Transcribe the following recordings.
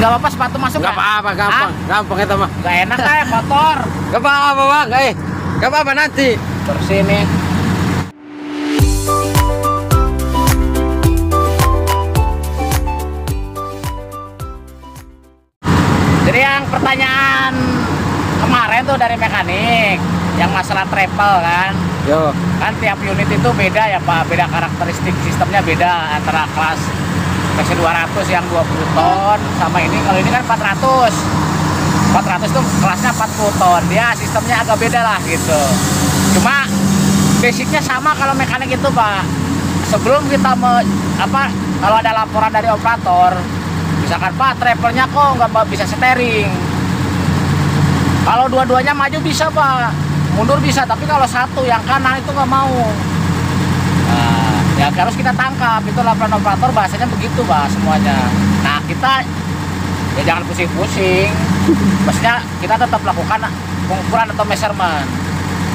Gak apa-apa sepatu masuk Gak nggak? apa-apa, gampang. Gampang itu mah. Gak enak kayak kotor. Gak apa-apa, Bang. Eh, gak apa-apa nanti. Bersih nih. Jadi yang pertanyaan kemarin tuh dari mekanik yang masalah travel kan Yo. kan tiap unit itu beda ya Pak beda karakteristik sistemnya beda antara kelas versi 200 yang 20 ton sama ini kalau ini kan 400 400 tuh kelasnya 40 ton. Dia sistemnya agak beda lah gitu. Cuma basicnya sama kalau mekanik itu Pak. Sebelum kita me, apa kalau ada laporan dari operator misalkan Pak travelnya kok nggak bisa steering. Kalau dua-duanya maju bisa Pak. Mundur bisa tapi kalau satu yang kanan itu nggak mau ya harus kita tangkap. Itu laporan operator bahasanya begitu pak semuanya. Nah kita ya jangan pusing-pusing. Maksudnya kita tetap lakukan pengukuran atau measurement.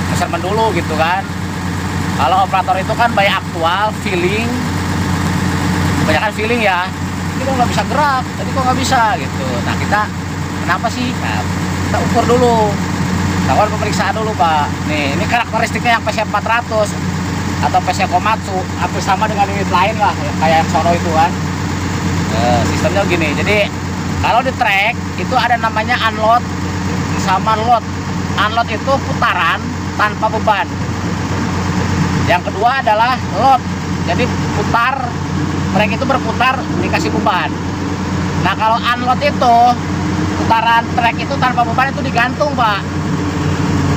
Measurement dulu gitu kan. Kalau operator itu kan by aktual feeling. Kebanyakan feeling ya. Ini kok nggak bisa gerak? Tadi kok nggak bisa? Gitu. Nah kita kenapa sih? Nah, kita ukur dulu. Lakukan pemeriksaan dulu pak. Nih ini karakteristiknya yang PC 400 atau PC Komatsu hampir sama dengan unit lain lah kayak yang sono itu kan. Eh, sistemnya gini jadi kalau di track itu ada namanya unload sama load. Unload itu putaran tanpa beban. Yang kedua adalah load jadi putar track itu berputar dikasih beban. Nah kalau unload itu putaran track itu tanpa beban itu digantung pak.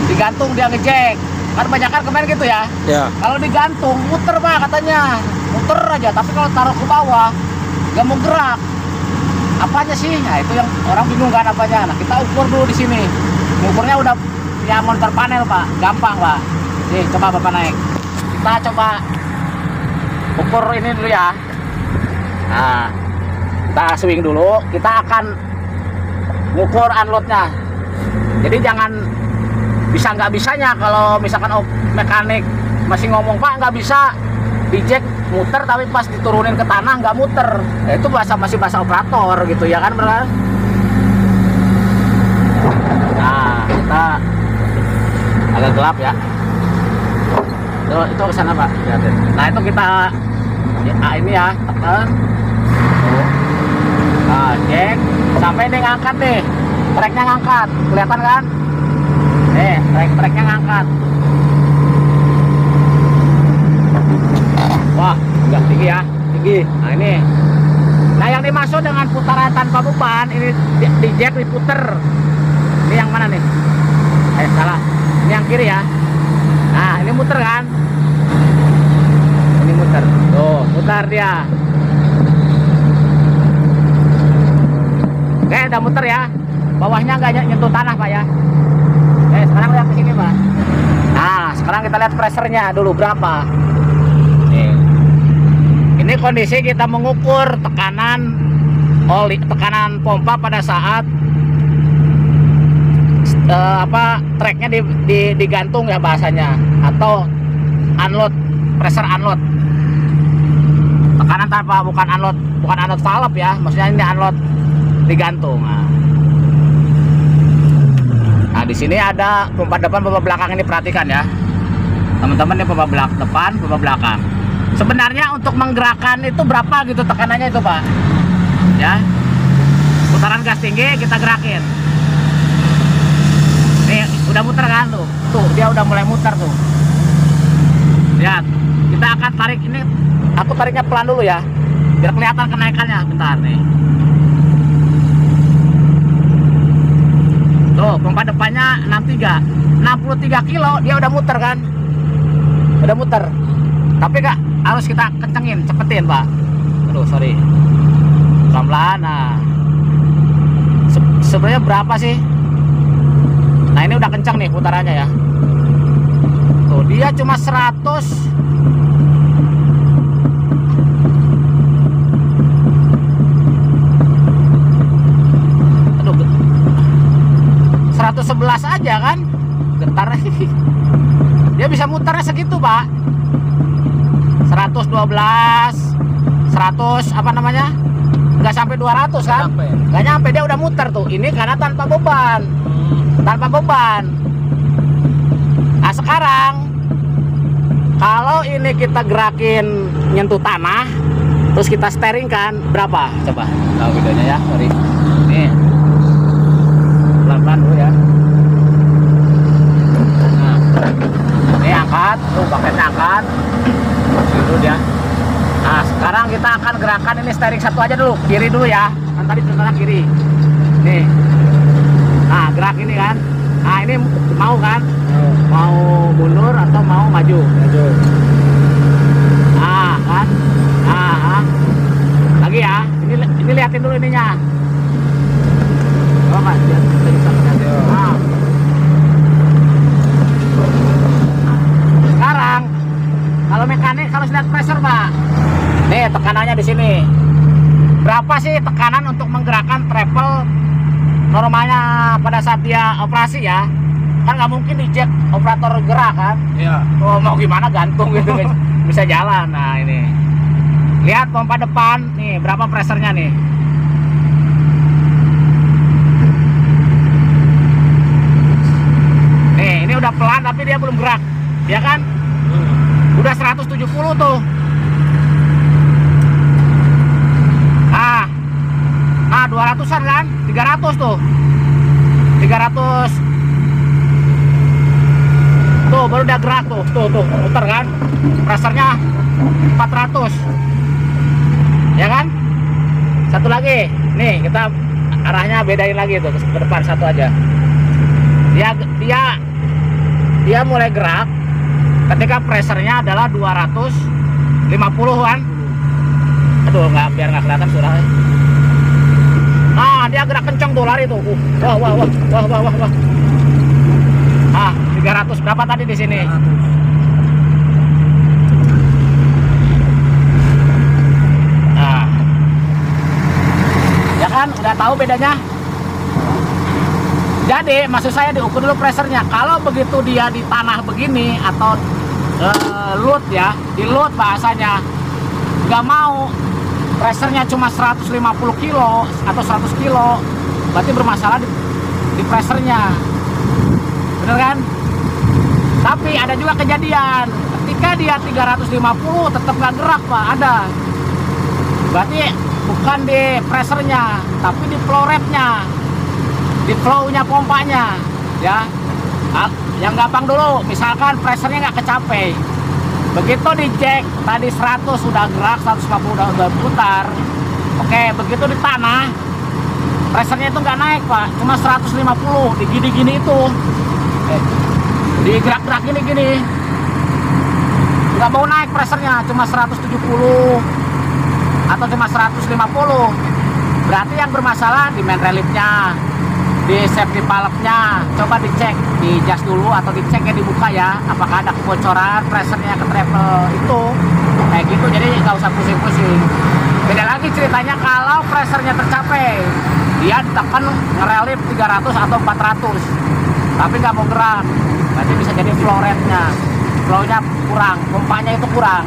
Digantung dia ngejek kan banyak kan kemarin gitu ya? Ya. kalau digantung muter pak katanya. Muter aja tapi kalau taruh ke bawah nggak mau gerak. Apanya sih? Nah itu yang orang bingung kan apanya. Nah kita ukur dulu di sini. Ukurnya udah ya monitor panel pak. Gampang pak. Nih coba bapak naik. Kita coba ukur ini dulu ya. Nah kita swing dulu. Kita akan ngukur unloadnya. Jadi jangan bisa nggak bisanya. Kalau misalkan op- mekanik masih ngomong pak nggak bisa. Di jack muter tapi pas diturunin ke tanah nggak muter. Ya, itu bahasa masih bahasa operator gitu ya kan benar nah kita agak gelap ya. Itu itu ke sana pak. Nah itu kita ya, ini ya tekan nah sampai dia ngangkat nih. Treknya ngangkat. Kelihatan kan nih trek treknya ngangkat. Wah agak tinggi ya tinggi. Nah ini. Nah yang dimaksud dengan putaran tanpa beban ini di, di jack diputer. Ini yang mana nih? Eh salah. Ini yang kiri ya. Nah ini muter kan? Ini muter. Tuh muter dia. Oke udah muter ya. Bawahnya nggak ny- nyentuh tanah pak ya oke sekarang lihat sini pak. Nah sekarang kita lihat pressernya dulu berapa? Nih. Ini kondisi kita mengukur tekanan oli tekanan pompa pada saat eh, apa treknya di, di- digantung ya bahasanya atau unload pressure unload. Tekanan tanpa bukan unload bukan unload valve ya maksudnya ini unload digantung. Nah, di sini ada pompa depan pompa belakang ini perhatikan ya. Teman-teman ini pompa belak depan pompa belakang. Sebenarnya untuk menggerakkan itu berapa gitu tekanannya itu pak? Ya. Putaran gas tinggi kita gerakin. Nih udah muter kan tuh? Tuh dia udah mulai muter tuh. Lihat kita akan tarik ini aku tariknya pelan dulu ya biar kelihatan kenaikannya. Bentar nih tuh pompa depannya 63 63 kilo dia udah muter kan? Udah muter. Tapi kak harus kita kencengin cepetin pak. Aduh sorry. Pelan-pelan nah. Se- sebenarnya berapa sih? Nah ini udah kencang nih putarannya ya. Tuh dia cuma 100 111 aja kan? Getar. Dia bisa muternya segitu pak. 112 100 apa namanya? Nggak sampai 200 kan? Nggak nyampe dia udah muter tuh. Ini karena tanpa beban. Tanpa beban. Nah sekarang kalau ini kita gerakin nyentuh tanah terus kita steering kan berapa? Coba. Tahu bedanya ya sorry. Nih pelan-pelan dulu ya nah ini angkat tuh paketnya angkat dulu dia. Nah sekarang kita akan gerakan ini steering satu aja dulu kiri dulu ya. Kan tadi contohnya kiri. Nih. Nah gerak ini kan. Nah ini mau kan? Mau mundur atau mau maju? Ah kan? Ah, ah. lagi ya. Ini ini liatin dulu ininya oh kan lihat kita bisa lihat. ah. sekarang kalau mekanik harus lihat pressure pak nih tekanannya di sini berapa sih tekanan untuk menggerakkan travel normalnya pada saat dia operasi ya kan nggak mungkin di jack operator gerak kan Iya. Oh mau gimana gantung gitu guys. Bisa jalan. Nah ini. Lihat pompa depan nih berapa pressernya nih. Nih ini udah pelan tapi dia belum gerak. Ya kan? Udah 170 tuh. 300-an kan? 300 tuh. 300 tuh baru udah gerak tuh. Tuh tuh muter kan? Pressernya 400 ya kan? Satu lagi. Nih kita arahnya bedain lagi tuh ke depan satu aja. Dia dia dia mulai gerak ketika pressernya adalah 250 kan aduh nggak biar nggak kelihatan suaranya. Dia gerak kencang tuh lari tuh. Uh, Wah, wah, wah, wah, wah, wah, wah. Ah, 300 berapa tadi di sini? Nah. Ya kan, udah tahu bedanya. Jadi, maksud saya diukur dulu pressernya. Kalau begitu dia di tanah begini atau eh, load ya, di load bahasanya nggak mau pressernya cuma 150 kilo atau 100 kilo, berarti bermasalah di, di pressernya bener kan? Tapi ada juga kejadian ketika dia 350 tetap nggak gerak pak ada. Berarti bukan di pressernya tapi di flow rate-nya di flow-nya pompanya ya. Yang gampang dulu misalkan pressernya nggak kecapai begitu di jack tadi 100 sudah gerak 150 udah, udah putar. Oke begitu di tanah pressernya itu nggak naik pak. Cuma 150 di gini-gini itu. Di gerak-gerak gini gini nggak mau naik pressernya cuma 170 atau cuma 150 berarti yang bermasalah di main reliefnya di safety valve-nya coba dicek. Di jas dulu atau dicek ya dibuka ya. Apakah ada kebocoran pressernya ke travel itu. Kayak gitu jadi nggak usah pusing-pusing. Beda lagi ceritanya kalau pressernya tercapai. Dia ditekan ngerelip 300 atau 400 tapi nggak mau gerak. Berarti bisa jadi flow rate-nya. Flow-nya kurang pompanya itu kurang.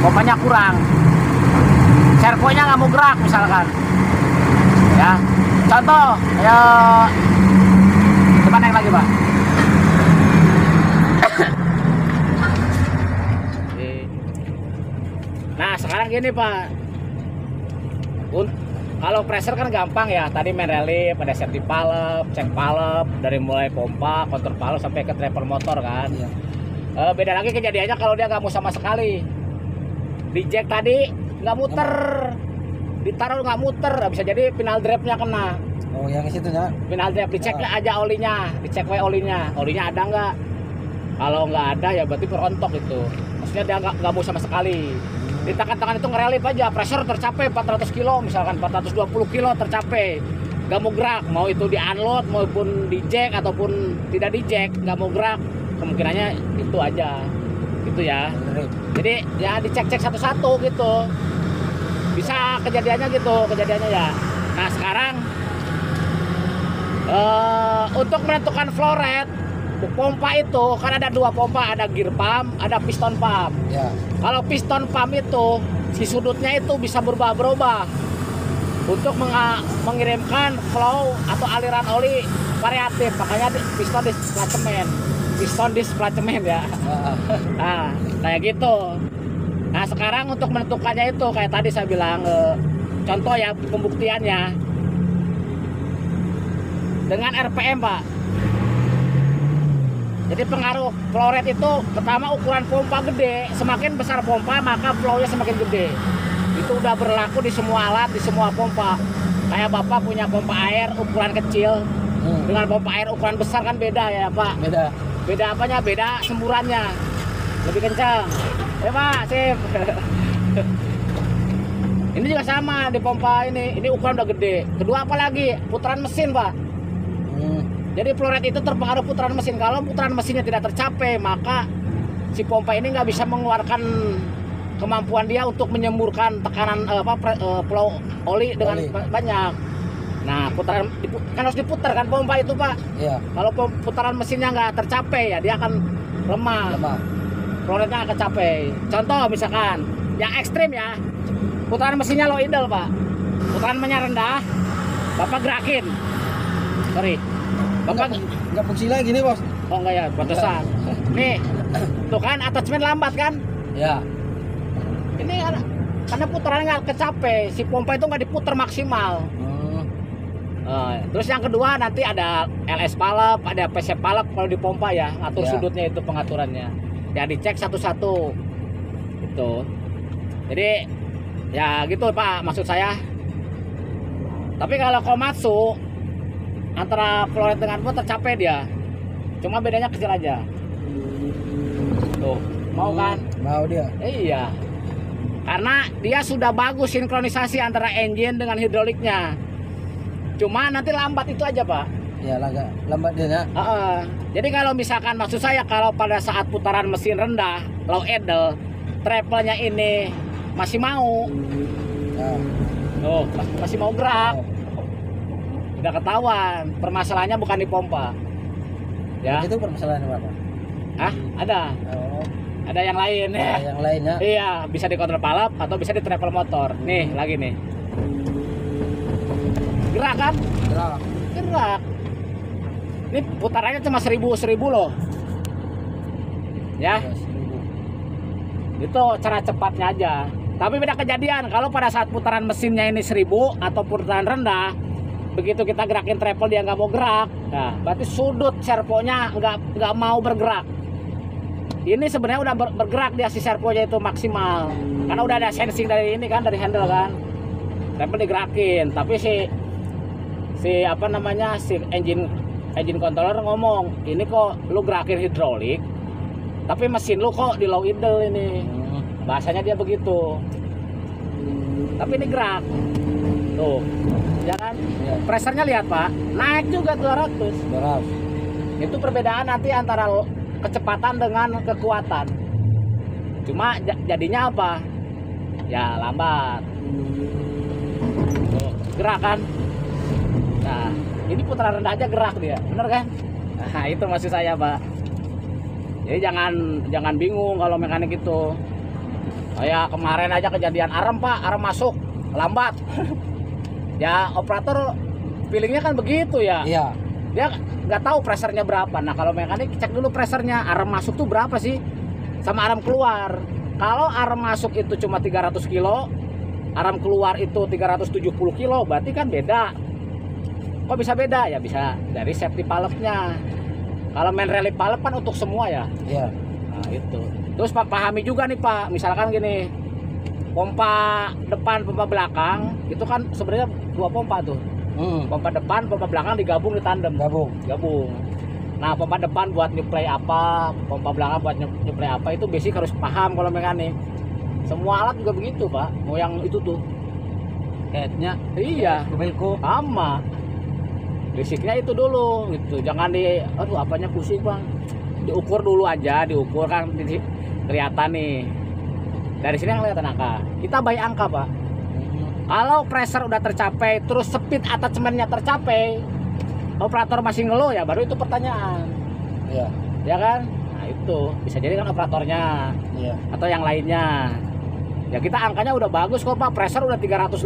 Pompanya kurang. Servonya nggak mau gerak misalkan. Ya contoh ya coba naik lagi pak. Nah sekarang gini pak. Kalau pressure kan gampang ya. Tadi main relief ada safety valve cek valve dari mulai pompa kontrol valve sampai ke travel motor kan. Eh, beda lagi kejadiannya kalau dia nggak mau sama sekali. Di jack tadi nggak muter ditaruh nggak muter bisa. Jadi final drive-nya kena. Oh, yang ke situ ya. final drive dicek aja olinya. Dicek wae olinya. Olinya ada nggak? Kalau nggak ada ya berarti berontok itu. Maksudnya dia nggak nggak mau sama sekali. Di tangan-tangan itu ngerelip aja. Pressure tercapai 400 kilo misalkan 420 kilo tercapai. Nggak mau gerak. Mau itu di unload maupun di jack ataupun tidak di jack nggak mau gerak. Kemungkinannya itu aja. Gitu ya. Jadi ya dicek-cek satu-satu gitu bisa kejadiannya gitu kejadiannya ya. Nah sekarang eh untuk menentukan flow rate pompa itu kan ada dua pompa ada gear pump ada piston pump. Ya. kalau piston pump itu si sudutnya itu bisa berubah-berubah. Untuk mengirimkan flow atau aliran oli variatif makanya di- piston displacement. Piston displacement ya. Ah, nah kayak gitu sekarang untuk menentukannya itu kayak tadi saya bilang eh, contoh ya pembuktiannya. Dengan RPM pak. Jadi pengaruh flow rate itu pertama ukuran pompa gede semakin besar pompa maka flow-nya semakin gede. Itu udah berlaku di semua alat di semua pompa. Kayak bapak punya pompa air ukuran kecil. Hmm. dengan pompa air ukuran besar kan beda ya pak. Beda. beda apanya? Beda semburannya. Lebih kencang ya pak sip ini juga sama di pompa ini. Ini ukuran udah gede. Kedua apa lagi? Putaran mesin pak. Hmm. jadi flow rate itu terpengaruh putaran mesin. Kalau putaran mesinnya tidak tercapai maka si pompa ini nggak bisa mengeluarkan kemampuan dia untuk menyemburkan tekanan eh, apa pre- eh, flow oli dengan Oli. ba- banyak. Nah putaran kan harus diputar kan pompa itu pak? Iya. kalau putaran mesinnya nggak tercapai ya dia akan lemah. Lemah. Flow-nya akan capai contoh misalkan yang ekstrim ya putaran mesinnya low idle pak putaran mesinnya rendah bapak gerakin sorry bapak enggak fungsi lagi nih, Bos. oh enggak ya batasan nih tuh kan attachment lambat kan Ya. ini ada- karena putarannya nggak kecapai si pompa itu nggak diputar maksimal Hmm. Eh, terus yang kedua nanti ada LS palep, ada PC palep kalau di pompa ya, atur Ya. sudutnya itu pengaturannya. Ya dicek satu-satu. Itu. Jadi ya gitu Pak maksud saya. Tapi kalau Komatsu antara flow rate dengan pun tercapai dia. Cuma bedanya kecil aja. Tuh, mau kan? Mau dia. Iya. Karena dia sudah bagus sinkronisasi antara engine dengan hidroliknya. Cuma nanti lambat itu aja, Pak. Ya, agak lambat dia ya. Heeh. Jadi kalau misalkan maksud saya kalau pada saat putaran mesin rendah, low idle, travelnya ini masih mau, tuh mas- masih mau gerak, Oh. udah ketahuan. Permasalahannya bukan di pompa. Ya, Itu permasalahan apa? ah ada, Oh, ada yang lain ya. yang lainnya. Iya, bisa di kontrol palap atau bisa di travel motor. Nih, lagi nih. Gerak kan? Gerak. Gerak. Ini putarannya cuma seribu seribu loh. Ya, Ya, seribu. itu cara cepatnya aja. Tapi beda kejadian kalau pada saat putaran mesinnya ini seribu atau putaran rendah, begitu kita gerakin travel dia nggak mau gerak, nah berarti sudut servonya nggak nggak mau bergerak. Ini sebenarnya udah ber- bergerak dia si servonya itu maksimal, karena udah ada sensing dari ini kan dari handle kan, travel digerakin, tapi si si apa namanya si engine engine controller ngomong ini kok lu gerakin hidrolik, tapi mesin lu kok di low idle ini. Hmm. bahasanya dia begitu. Tapi ini gerak. Tuh ya kan? Ya, pressernya lihat pak. Naik juga 200 beras. itu perbedaan nanti antara kecepatan dengan kekuatan. Cuma ja- jadinya apa? Ya lambat. Tuh gerak kan? Nah ini putaran rendah aja gerak dia. Bener kan? Nah itu maksud saya pak. Jadi jangan jangan bingung kalau mekanik itu. Kayak kemarin aja kejadian arem pak. Arem masuk lambat. Ya operator feelingnya kan begitu ya. Iya. dia nggak tahu pressernya berapa. Nah kalau mekanik cek dulu pressernya arem masuk tuh berapa sih? Sama arem keluar. Kalau arem masuk itu cuma 300 kilo arem keluar itu 370 kilo berarti kan beda kok bisa beda ya bisa dari safety palepnya kalau main relief palep kan untuk semua ya Iya. Nah itu. Terus Pak pahami juga nih Pak, misalkan gini, pompa depan, pompa belakang, itu kan sebenarnya dua pompa tuh. Hmm. Pompa depan, pompa belakang digabung di tandem. Gabung. Gabung. Nah pompa depan buat nyuplai apa, pompa belakang buat nyu- nyuplai apa itu basic harus paham kalau mekanik. Semua alat juga begitu Pak, mau yang itu tuh. Headnya. Iya, Belko. sama. Basicnya itu dulu, gitu. Jangan di, aduh apanya pusing bang. Diukur dulu aja, diukur kan di- kelihatan nih. Dari sini kan kelihatan angka. Kita bayi angka pak. Kalau pressure udah tercapai, terus speed attachmentnya tercapai, operator masih ngeluh ya baru itu pertanyaan, Iya. ya kan? Nah itu bisa jadi kan operatornya Iya. atau yang lainnya. Ya kita angkanya udah bagus kok Pak, pressure udah 380,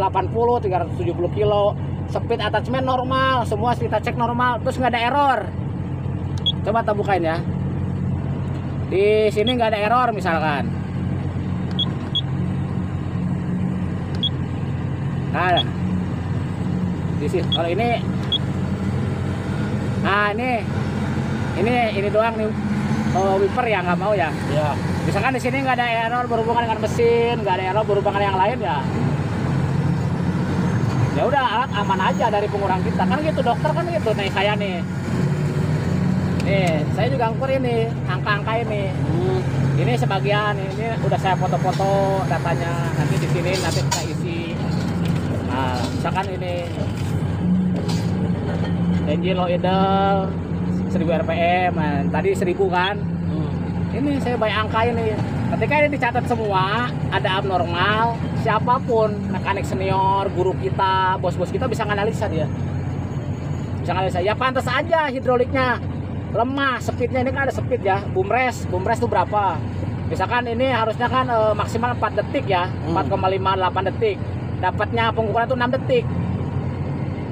370 kilo, speed attachment normal, semua kita cek normal, terus nggak ada error. Coba kita bukain ya. Di sini nggak ada error misalkan. Nah, di sini kalau ini, nah ini, ini ini doang nih oh, wiper ya nggak mau ya. Iya. Misalkan di sini nggak ada error berhubungan dengan mesin, nggak ada error berhubungan dengan yang lain ya. Ya udah alat aman aja dari pengurang kita kan gitu dokter kan gitu nih saya nih. Nih saya juga ngukur ini angka-angka ini. Hmm. Ini sebagian ini udah saya foto-foto datanya nanti di sini nanti kita isi. Nah, misalkan ini engine low idle 1000 rpm, nah, tadi 1000 kan Hmm. ini saya banyak angka ini ketika ini dicatat semua ada abnormal siapa pun mekanik senior guru kita bos-bos kita bisa nganalisa dia. Bisa nganalisa. Ya pantas aja hidroliknya lemah speednya ini kan ada speed ya. Bumres bumres itu berapa? Misalkan ini harusnya kan eh, maksimal 4 detik ya Hmm. 4,58 detik. Dapatnya pengukuran itu 6 detik.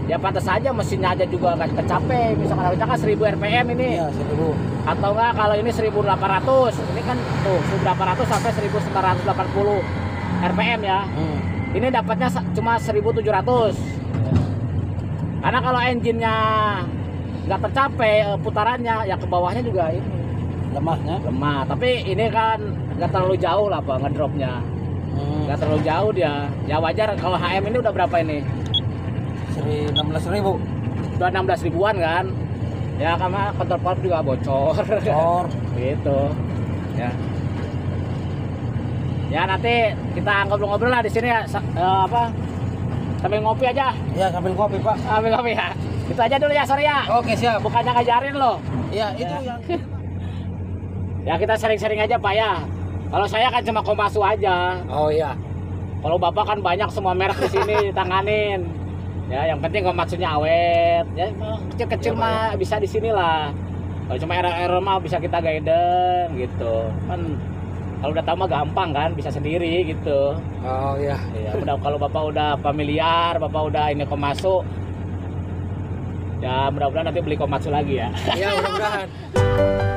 Ya pantas saja mesinnya aja juga nggak kecape misalkan harusnya kan 1000 rpm ini. Iya, seribu. atau enggak kalau ini 1800 ini kan tuh 1800 sampai 1980 rpm ya. Hmm. ini dapatnya cuma 1700 karena kalau engine-nya nggak tercapai eh, putarannya ya ke bawahnya juga ini. Lemahnya. lemah. Tapi ini kan nggak terlalu jauh lah pak ngedropnya. Hmm. nggak terlalu jauh dia. Ya wajar kalau HM ini udah berapa ini? Seri enam belas ribu. udah 16 ribuan kan? Ya karena kontrol juga bocor. Cor. gitu. Ya ya nanti kita ngobrol-ngobrol lah di sini ya eh, apa? Sambil ngopi aja. Iya, sambil kopi pak. sambil ngopi ya. Itu aja dulu ya sore ya. Oke siap. bukannya ngajarin loh Iya, itu Ya. yang. ya kita sering-sering aja pak ya. Kalau saya kan cuma komasu aja. Oh iya. kalau bapak kan banyak semua merek di sini ditanganin. Ya yang penting komatsunya awet. Ya kecil-kecil Iya, Pak, mah bisa di sini lah kalau cuma error-error mah bisa kita guidance gitu. Kan kalau udah tahu mah gampang kan bisa sendiri gitu Oh iya. ya udah kalau bapak udah familiar bapak udah ini komatsu ya mudah-mudahan nanti beli komatsu lagi ya Iya, mudah-mudahan.